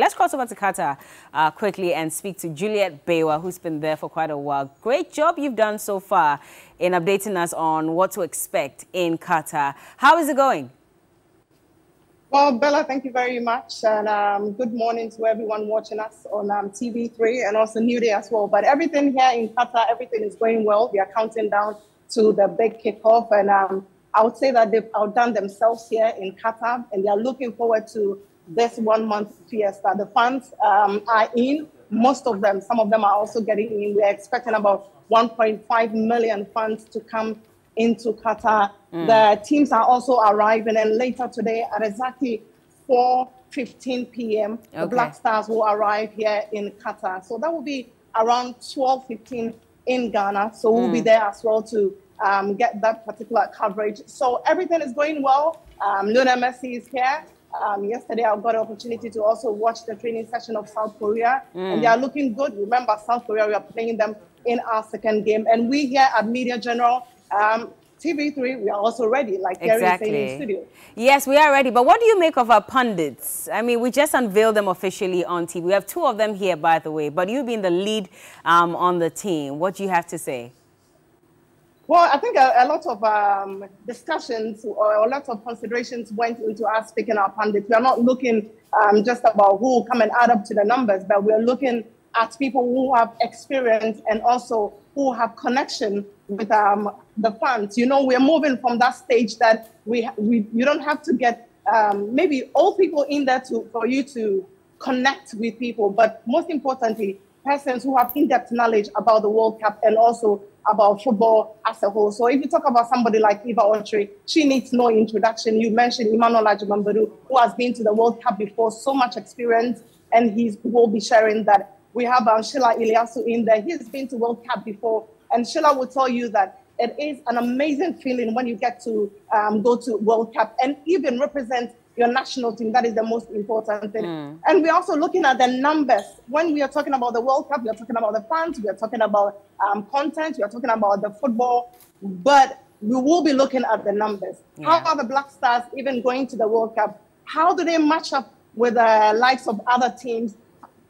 Let's cross over to Qatar uh, quickly and speak to Juliet Bawuah, who's been there for quite a while. Great job you've done so far in updating us on what to expect in Qatar. How is it going? Well, Bella, thank you very much. And um, good morning to everyone watching us on um, TV3 and also New Day as well. But everything here in Qatar, everything is going well. We are counting down to the big kickoff. And um, I would say that they've outdone themselves here in Qatar and they are looking forward to this one month fiesta. The funds um, are in, most of them, some of them are also getting in. We're expecting about 1.5 million funds to come into Qatar. Mm. The teams are also arriving, and later today at exactly 4:15 p.m., okay. the Black Stars will arrive here in Qatar. So that will be around 12:15 in Ghana. So we'll mm. be there as well to um, get that particular coverage. So everything is going well. Um, Lionel Messi is here. Um, yesterday, I got an opportunity to also watch the training session of South Korea, mm. and they are looking good. Remember, South Korea, we are playing them in our second game, and we here at Media General, um, TV3, we are also ready, like exactly. Gary saying in studio. Yes, we are ready. But what do you make of our pundits? I mean, we just unveiled them officially on TV. We have two of them here, by the way, but you being the lead um, on the team, what do you have to say? Well, I think a, a lot of um, discussions or a lot of considerations went into us picking our pundits. We are not looking um, just about who come and add up to the numbers, but we're looking at people who have experience and also who have connection with um, the fans. You know, we're moving from that stage that we, we you don't have to get um, maybe old people in there to, for you to connect with people, but most importantly, persons who have in-depth knowledge about the World Cup and also about football as a whole. So if you talk about somebody like Eva Otri, she needs no introduction. You mentioned Emmanuel Agyemang-Badu, who has been to the World Cup before, so much experience, and he will be sharing that. We have um, Shilla Illiasu in there. He's been to World Cup before, and Shilla will tell you that it is an amazing feeling when you get to um, go to World Cup and even represent your national team. That is the most important thing. Mm. And we're also looking at the numbers. When we are talking about the World Cup, we are talking about the fans, we are talking about um, content, we are talking about the football, but we will be looking at the numbers. Yeah. How are the Black Stars even going to the World Cup? How do they match up with the likes of other teams?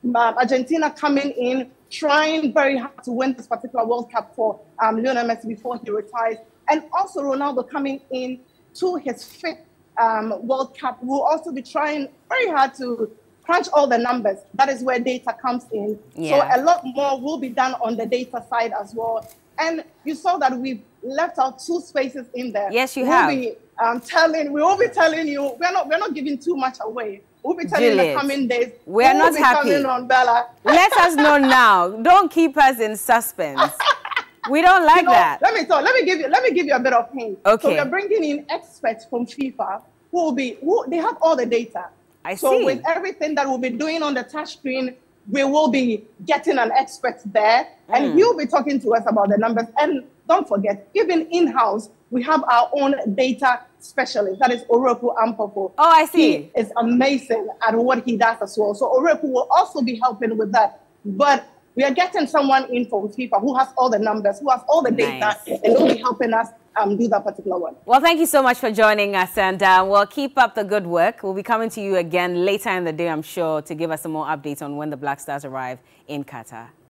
Um, Argentina coming in, trying very hard to win this particular World Cup for um, Lionel Messi before he retires, and also Ronaldo coming in to his fifth um, World Cup, we'll also be trying very hard to crunch all the numbers. That is where data comes in. Yeah. So a lot more will be done on the data side as well. And you saw that we've left out two spaces in there. Yes, you we'll have. Be, um, telling, we will be telling you, we're not, we're not giving too much away. We'll be telling Juliet, the coming days. We are not happy. On Bella. Let us know now. Don't keep us in suspense. We don't like you know, that. Let me talk. Let me give you. Let me give you a bit of hint. Okay. So we're bringing in experts from FIFA who will be who they have all the data. I so see. So with everything that we'll be doing on the touch screen, we will be getting an expert there, mm. and he'll be talking to us about the numbers. And don't forget, even in-house, we have our own data specialist. That is Oroku Ampofo. Oh, I see. He is amazing at what he does as well. So Oroku will also be helping with that. But we are getting someone in from FIFA who has all the numbers, who has all the data, nice. and will be helping us um, do that particular one. Well, thank you so much for joining us, and uh, we'll keep up the good work. We'll be coming to you again later in the day, I'm sure, to give us some more updates on when the Black Stars arrive in Qatar.